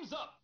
Time's up!